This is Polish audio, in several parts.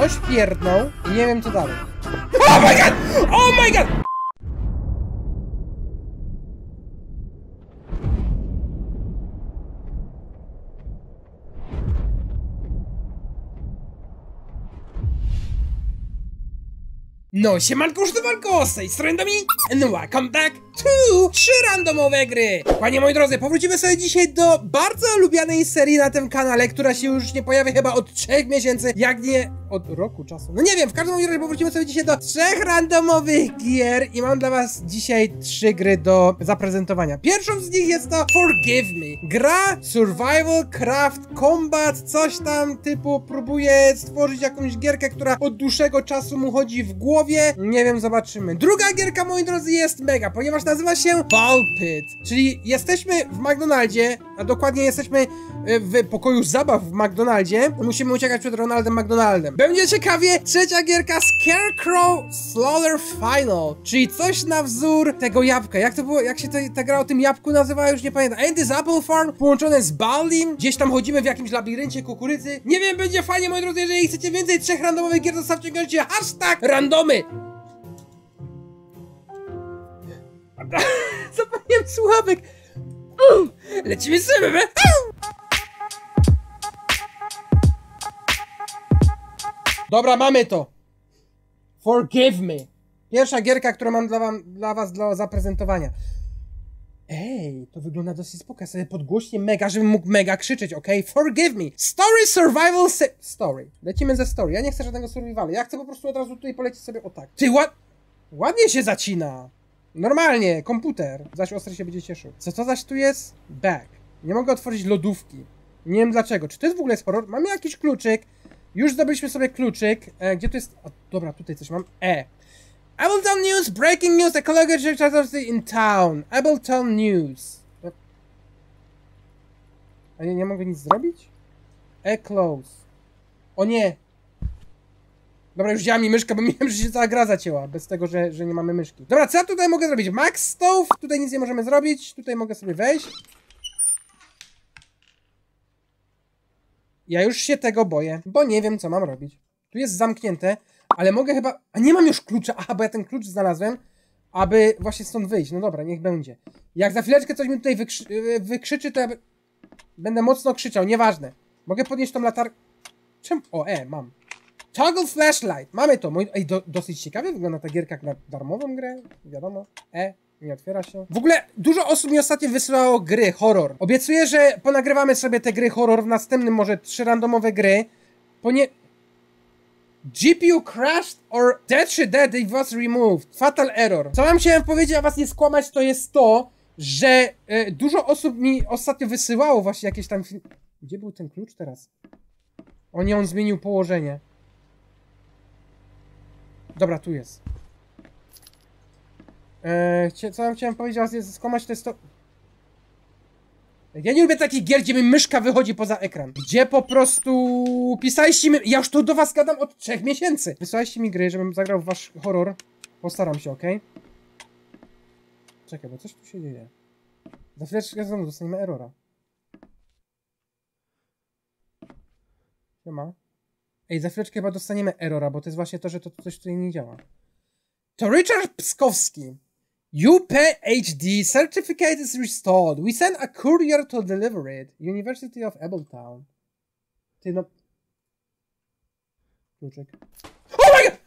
Ktoś pierdnął i nie wiem co dalej. Oh my god! Oh my god! No, siemanko, sztywanko, z tej strony Domi, and welcome back to trzy randomowe gry. Panie moi drodzy, powrócimy sobie dzisiaj do bardzo lubianej serii na tym kanale, która się już nie pojawia chyba od trzech miesięcy, jak nie od roku czasu. No nie wiem, w każdym razie powrócimy sobie dzisiaj do trzech randomowych gier i mam dla was dzisiaj trzy gry do zaprezentowania. Pierwszą z nich jest to Forgive Me. Gra Survival Craft Combat, coś tam typu próbuje stworzyć jakąś gierkę, która od dłuższego czasu mu chodzi w głowie. Nie wiem, zobaczymy. Druga gierka, moi drodzy, jest mega, ponieważ nazywa się Ball Pit, czyli jesteśmy w McDonaldzie, a dokładnie jesteśmy e, w pokoju zabaw w McDonaldzie. Musimy uciekać przed Ronaldem McDonaldem. Będzie ciekawie, trzecia gierka Scarecrow Slaughter Final, czyli coś na wzór tego jabłka. Jak to było, jak się ta, ta gra o tym jabłku nazywała, już nie pamiętam. And this Apple Farm połączone z Baldim. Gdzieś tam chodzimy w jakimś labiryncie kukurydzy. Nie wiem, będzie fajnie, moi drodzy, jeżeli chcecie więcej trzech randomowych gier, zostawcie koniecznie hashtag randomy. zapomniałem słuchawek. Lecimy sobie, bebe. Dobra, mamy to. Forgive me. Pierwsza gierka, którą mam dla, wam, dla was do zaprezentowania. Ej, to wygląda dosyć spoko. Ja sobie podgłośnie mega, żebym mógł mega krzyczeć, ok? Forgive me. Story survival se story. Lecimy ze story. Ja nie chcę żadnego survivalu. Ja chcę po prostu od razu tutaj polecieć sobie o tak. Ty ład... Ładnie się zacina. Normalnie, komputer. Zaś ostry się będzie cieszył. Co to zaś tu jest? Back. Nie mogę otworzyć lodówki. Nie wiem dlaczego. Czy to jest w ogóle horror? Mamy jakiś kluczyk. Już zdobyliśmy sobie kluczyk. E, gdzie to jest? O, dobra, tutaj coś mam. E. Ableton News, breaking news, ecological catastrophe in town. Ableton News. A nie, nie mogę nic zrobić? E close. O nie. Dobra, już działa mi myszka, bo myślałem, że się cała gra zacięła, bez tego, że, że nie mamy myszki. Dobra, co ja tutaj mogę zrobić? Max Stove, tutaj nic nie możemy zrobić, tutaj mogę sobie wejść. Ja już się tego boję, bo nie wiem, co mam robić. Tu jest zamknięte, ale mogę chyba... A nie mam już klucza, aha, bo ja ten klucz znalazłem, aby właśnie stąd wyjść. No dobra, niech będzie. Jak za chwileczkę coś mi tutaj wykrzy... yy, wykrzyczy, to ja będę mocno krzyczał, nieważne. Mogę podnieść tą latarkę... Czym? O, e, mam. Toggle flashlight. Mamy to. Mój... Ej, do, dosyć ciekawie wygląda ta gierka jak na darmową grę. Wiadomo. E. Nie otwiera się. W ogóle dużo osób mi ostatnio wysyłało gry horror. Obiecuję, że ponagrywamy sobie te gry horror w następnym może trzy randomowe gry. Ponie... GPU crashed or dead czy dead it was removed. Fatal error. Co wam chciałem powiedzieć, a was nie skłamać, to jest to, że e, dużo osób mi ostatnio wysyłało właśnie jakieś tam. Gdzie był ten klucz teraz? O nie, on zmienił położenie. Dobra, tu jest. Eee, co ja chciałem powiedzieć, a was nie skłamać, to jest to... Ja nie lubię takich gier, gdzie mi myszka wychodzi poza ekran. Gdzie po prostu pisaliście mi... Ja już tu do was gadam od trzech miesięcy. Wysłaliście mi gry, żebym zagrał w wasz horror. Postaram się, okej? Czekaj, bo coś tu się dzieje. Za chwileczkę znowu dostaniemy errora. Siema. Ej, za chwileczkę chyba dostaniemy errora, bo to jest właśnie to, że to coś tutaj nie działa. To Richard Pskowski. UP HD certificate is restored. We send a courier to deliver it. University of Abeltown. Ty no... Kluczyk. Oh my god!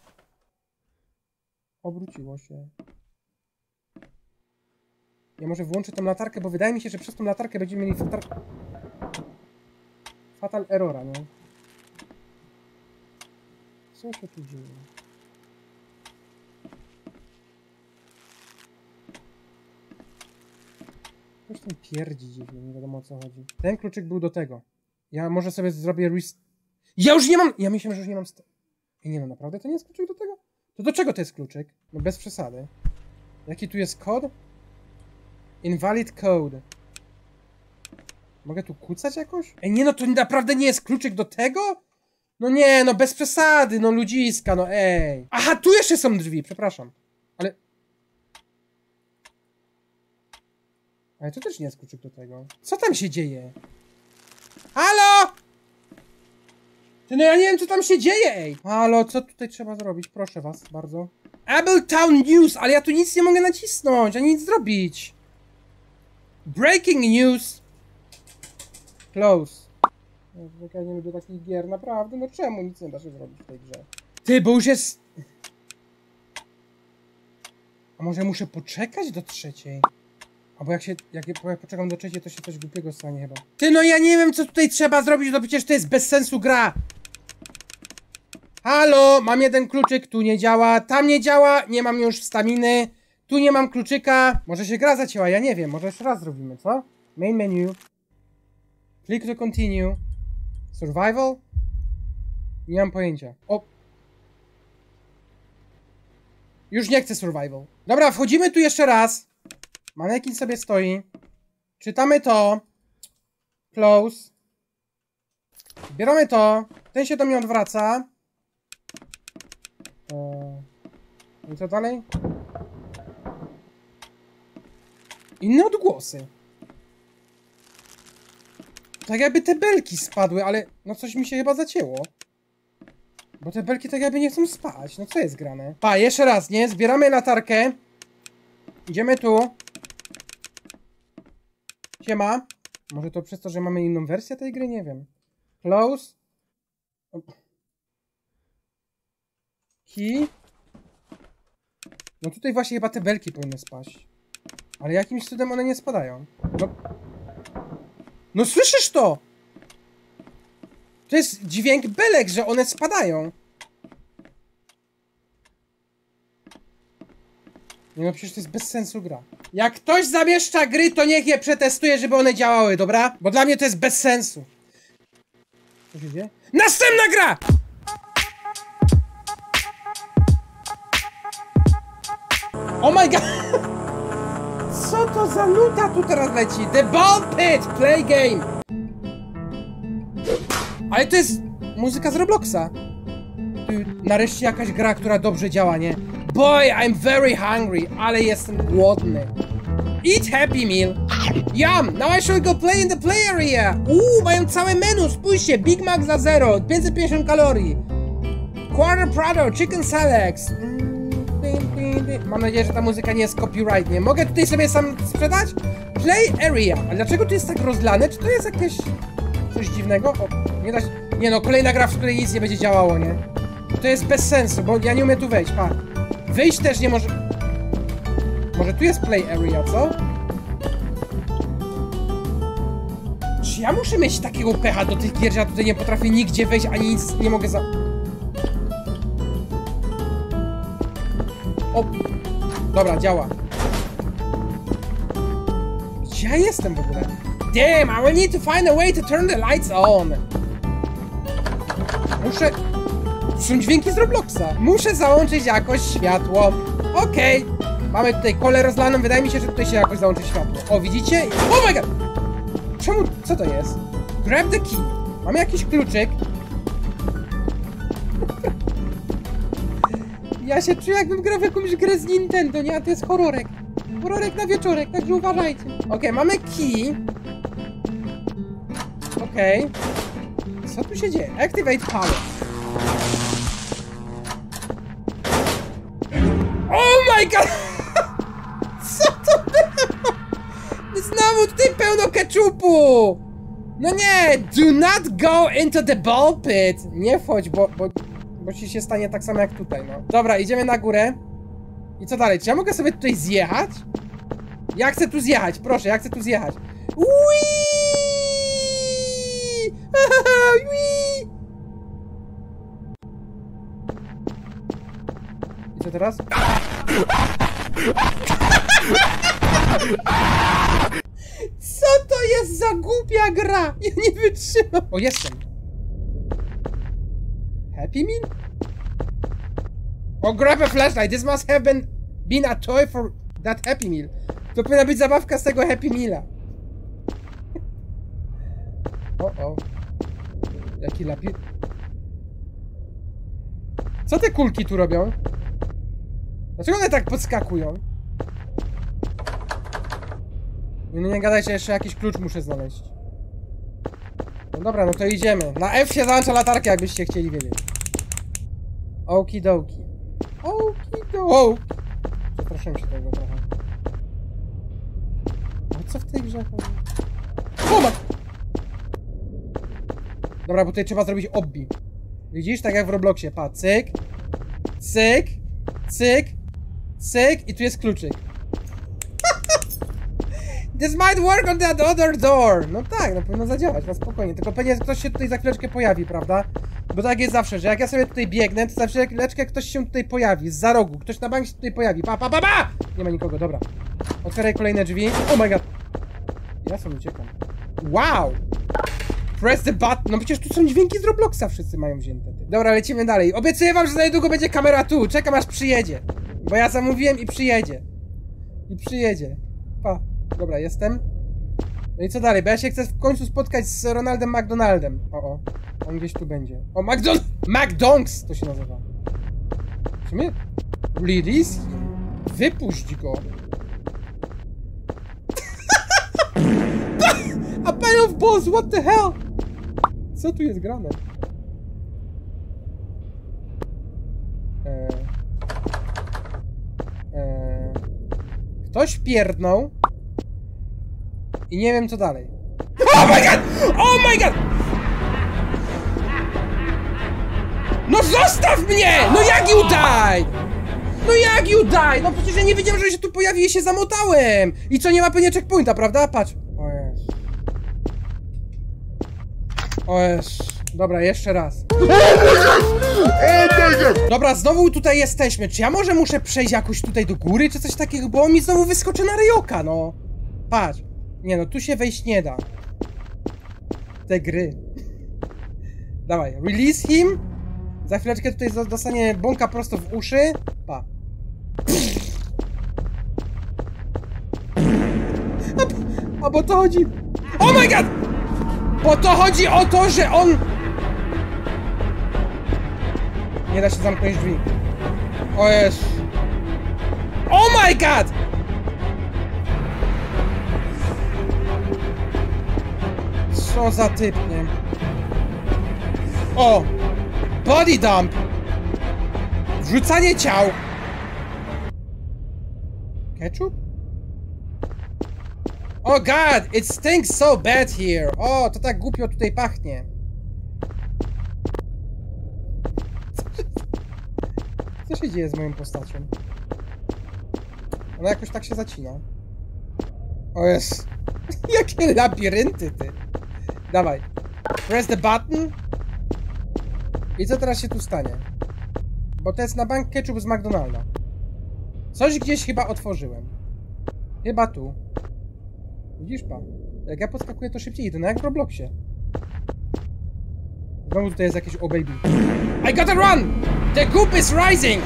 Obróciło się. Ja może włączę tą latarkę, bo wydaje mi się, że przez tą latarkę będziemy mieli fatal... Fatal errora, no. Co się tu dzieje? Ktoś tam pierdzi dziwnie, nie wiadomo o co chodzi. Ten kluczyk był do tego. Ja może sobie zrobię rest... Ja już nie mam... Ja myślałem, że już nie mam... St... Ej, nie no, naprawdę to nie jest kluczyk do tego? To do czego to jest kluczyk? No bez przesady. Jaki tu jest kod? Invalid code. Mogę tu kucać jakoś? Ej, nie no, to naprawdę nie jest kluczyk do tego? No nie, no bez przesady, no ludziska, no ej. Aha, tu jeszcze są drzwi, przepraszam. Ale... Ale to też nie jest kluczyk do tego. Co tam się dzieje? Halo? Ty, no ja nie wiem, co tam się dzieje, ej! Halo, co tutaj trzeba zrobić? Proszę was, bardzo. Abeltown News, ale ja tu nic nie mogę nacisnąć, ani nic zrobić. Breaking news. Close. Ja nie lubię takich gier, naprawdę, no czemu nic nie da się zrobić w tej grze? Ty, bo już jest... A może muszę poczekać do trzeciej? Albo jak się, jak, jak poczekam do trzeciej, to się coś głupiego stanie chyba. Ty, no ja nie wiem, co tutaj trzeba zrobić, no przecież to jest bez sensu gra. Halo, mam jeden kluczyk, tu nie działa, tam nie działa, nie mam już staminy, tu nie mam kluczyka. Może się gra zacięła, ja nie wiem, może jeszcze raz zrobimy, co? Main menu. Click to continue. Survival? Nie mam pojęcia. O! Już nie chcę survival. Dobra, wchodzimy tu jeszcze raz. Manekin sobie stoi. Czytamy to. Close. Bieramy to. Ten się do mnie odwraca. I co dalej? Inne odgłosy. Tak jakby te belki spadły, ale no coś mi się chyba zacięło. Bo te belki tak jakby nie chcą spać. No co jest grane? Pa, jeszcze raz, nie? Zbieramy latarkę. Idziemy tu. Siema. Może to przez to, że mamy inną wersję tej gry? Nie wiem. Close. Key. No tutaj właśnie chyba te belki powinny spaść. Ale jakimś cudem one nie spadają. No. No słyszysz to? To jest dźwięk belek, że one spadają. Nie no, przecież to jest bez sensu gra. Jak ktoś zamieszcza gry, to niech je przetestuje, żeby one działały, dobra? Bo dla mnie to jest bez sensu. Co się dzieje? Następna gra! Oh my god! Co to za nuta tu teraz leci? The Ball Pit! Play game! Ale to jest muzyka z Robloxa. Nareszcie jakaś gra, która dobrze działa, nie? Boy, I'm very hungry, ale jestem głodny. Eat Happy Meal. Yum, now I shall go play in the play area. Uuu, mają całe menu, spójrzcie. Big Mac za zero, 550 kalorii. Quarter Prado, Chicken Selects. Mam nadzieję, że ta muzyka nie jest copyright, nie? Mogę tutaj sobie sam sprzedać? Play area. A dlaczego tu jest tak rozlane? Czy to jest jakieś... coś dziwnego? O, nie da się... Nie no, kolejna gra, w której nic nie będzie działało, nie? To jest bez sensu, bo ja nie umiem tu wejść, pa. Wyjść też nie może... Może tu jest play area, co? Czy ja muszę mieć takiego pecha do tych gier, że ja tutaj nie potrafię nigdzie wejść, ani nic nie mogę za... O! Dobra, działa. Gdzie ja jestem w ogóle? Damn, I will need to find a way to turn the lights on. Muszę... Są dźwięki z Robloxa. Muszę załączyć jakoś światło. Okej. Okay. Mamy tutaj kolę rozlaną. Wydaje mi się, że tutaj się jakoś załączy światło. O, widzicie? Oh my god! Czemu? Co to jest? Grab the key. Mamy jakiś kluczyk. Ja się czuję jakbym grał w jakąś grę z Nintendo, nie? A to jest horrorek. Horrorek na wieczorek, także uważajcie. Okej, okay, mamy key. Okej. Okay. Co tu się dzieje? Activate power. Oh my god! Co to było? Znowu tutaj pełno keczupu! No nie! Do not go into the ball pit! Nie wchodź, bo, bo, bo ci się stanie tak samo jak tutaj, no. Dobra, idziemy na górę. I co dalej? Czy ja mogę sobie tutaj zjechać? Ja chcę tu zjechać, proszę, ja chcę tu zjechać. Uiii! Uiii! I co teraz? Co to jest za głupia gra? Ja nie wytrzymam. O, jestem. Happy Meal? Oh, grab a flashlight. This must have been, been a toy for that Happy Meal. To powinna być zabawka z tego Happy Meala. O, o. Jaki lapis. Co te kulki tu robią? Dlaczego one tak podskakują? No nie gadajcie, jeszcze jakiś klucz muszę znaleźć. dobra, no to idziemy. Na F się załącza latarkę, jakbyście chcieli wiedzieć. Okidoki. Okidoki. Przepraszam się tego trochę. A co w tej grze ma... Dobra, bo tutaj trzeba zrobić obbi. Widzisz? Tak jak w Robloxie. Pa, cyk. Cyk. Cyk. Cyk. I tu jest kluczyk. This might work on that other door. No tak, no powinno zadziałać, na spokojnie. Tylko pewnie ktoś się tutaj za chwileczkę pojawi, prawda? Bo tak jest zawsze, że jak ja sobie tutaj biegnę, to za chwileczkę ktoś się tutaj pojawi, z za rogu. Ktoś na bank się tutaj pojawi. Pa, pa, pa, pa! Nie ma nikogo, dobra. Otwieraj kolejne drzwi. Oh my god. Ja sobie uciekam. Wow! Press the button. No przecież tu są dźwięki z Robloxa, wszyscy mają wzięte. Dobra, lecimy dalej. Obiecuję wam, że za niedługo będzie kamera tu. Czekam aż przyjedzie. Bo ja zamówiłem i przyjedzie. I przyjedzie. Pa. Dobra, jestem. No i co dalej? Bo ja się chcę w końcu spotkać z Ronaldem McDonaldem. O, o. On gdzieś tu będzie. O, McDon... McDonks to się nazywa. Czy my... Release? Wypuść go. A pile of balls, what the hell? Co tu jest grane? Eee... Eee... Ktoś pierdnął i nie wiem co dalej. Oh my god! Oh my god! No zostaw mnie! No jak you die? No jak you die? No przecież ja nie wiedziałem, że się tu pojawi i się zamotałem! I co, nie ma pewnie checkpointa, prawda? Patrz. O jest. O jest. Dobra, jeszcze raz. Dobra, znowu tutaj jesteśmy. Czy ja może muszę przejść jakoś tutaj do góry, czy coś takiego? Bo on mi znowu wyskoczy na ryjoka, no. Patrz. Nie no, tu się wejść nie da. Te gry. Dawaj, release him. Za chwileczkę tutaj dostanie bąka prosto w uszy. Pa. A bo to chodzi... Oh my god! Bo to chodzi o to, że on... Nie da się zamknąć drzwi. O jest. Oh my god! Co za typ, nie? O! Body dump! Wrzucanie ciał! Ketchup? Oh god, it stinks so bad here! O, to tak głupio tutaj pachnie. Co się dzieje z moją postacią? Ona jakoś tak się zacina. O jest. Jakie labirynty, ty. Dawaj. Press the button. I co teraz się tu stanie? Bo to jest na bank ketchup z McDonalda. Coś gdzieś chyba otworzyłem. Chyba tu. Widzisz pan? Jak ja podskakuję to szybciej idę, no jak w Robloxie. Znowu tutaj jest jakieś oh baby. I gotta run! The goop is rising!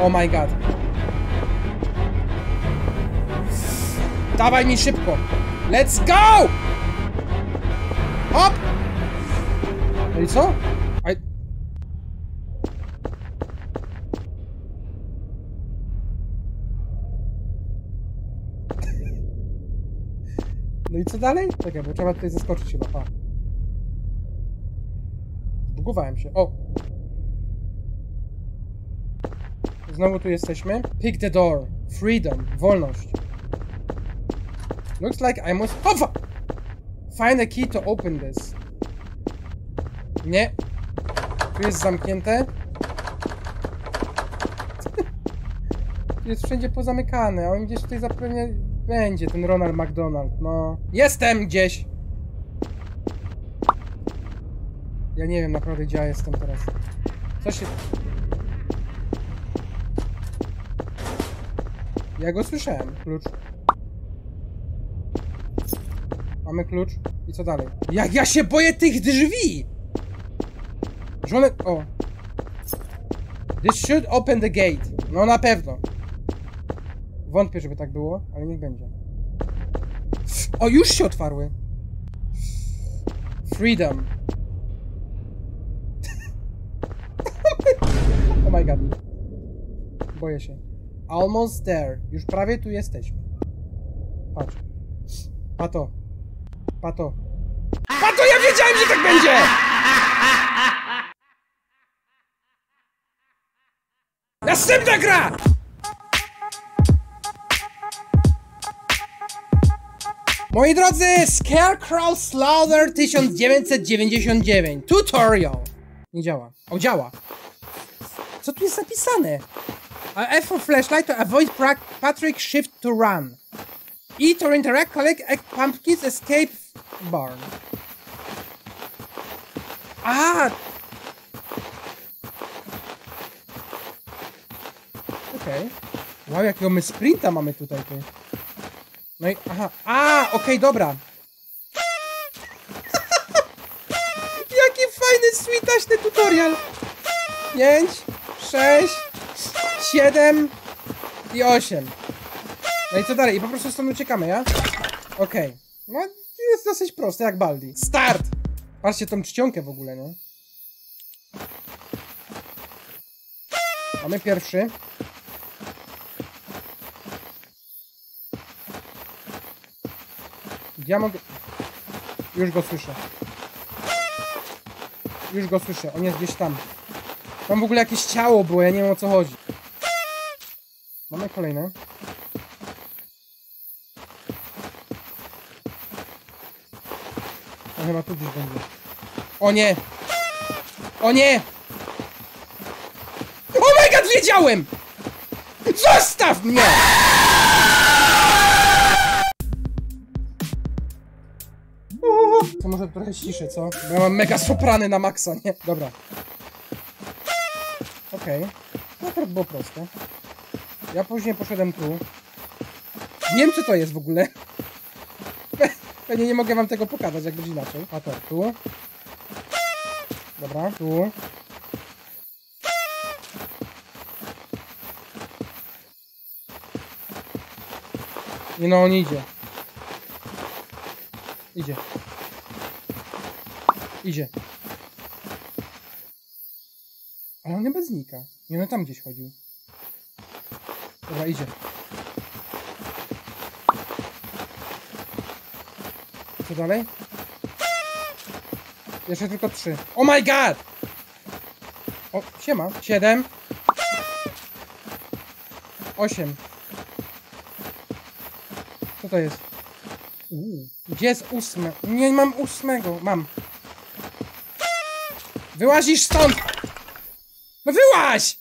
Oh my god. Dawaj mi szybko! Let's go! No i co? I... No i co dalej? Czekaj, bo trzeba tutaj zaskoczyć chyba, pa. Zbugowałem się, o! Znowu tu jesteśmy. Pick the door. Freedom. Wolność. Looks like I must... Oh, Find a key to open this. Nie. Tu jest zamknięte. Tu jest wszędzie pozamykane, a on gdzieś tutaj zapewne będzie, ten Ronald McDonald, no. Jestem gdzieś! Ja nie wiem naprawdę, gdzie ja jestem teraz. Co się... Ja go słyszałem. Klucz. Mamy klucz. I co dalej? Jak ja się boję tych drzwi! Że one... O. This should open the gate. No na pewno. Wątpię, żeby tak było, ale niech będzie. O, już się otwarły. Freedom. oh my god. Boję się. Almost there. Już prawie tu jesteśmy. Patrz. Pato. Pato. A to ja wiedziałem, że tak będzie! Następna gra! Moi drodzy, Scarecrow Slaughter 1999 Tutorial Nie działa. O, działa. Co tu jest napisane? A F for flashlight to avoid Patrick shift to run. E to interact, collect egg pumpkins, escape barn. A! Okej. Wow, jakiego my sprinta mamy tutaj, ty. No i, aha, a, okej, dobra. Jaki fajny, switaśny tutorial. 5, 6, 7 i 8. No i co dalej? I po prostu stąd uciekamy, ja? Okej. No, jest dosyć proste, jak Baldi. Start! Patrzcie tą czcionkę w ogóle, nie? Mamy pierwszy. Ja mogę... Już go słyszę. Już go słyszę, on jest gdzieś tam. Tam w ogóle jakieś ciało było, ja nie wiem o co chodzi. Mamy kolejne. On chyba tu gdzieś będzie. O nie! O nie! Oh my god, wiedziałem! Zostaw mnie! To może trochę ciszę, co? Bo ja mam mega soprany na maksa, nie? Dobra. Okej. To akurat było proste. Ja później poszedłem tu. Nie wiem, co to jest w ogóle. Pewnie nie mogę wam tego pokazać, jak będzie inaczej. A to, tu. Dobra, tu. Nie no, on idzie. Idzie. Idzie. Ale on chyba znika. Nie no, tam gdzieś chodził. Dobra, idzie. Co dalej? Jeszcze tylko trzy. Oh my god! O, siema. Siedem. Osiem. Co to jest? Uuu. Gdzie jest ósme? Nie mam ósmego. Mam. Wyłazisz stąd! No wyłaź!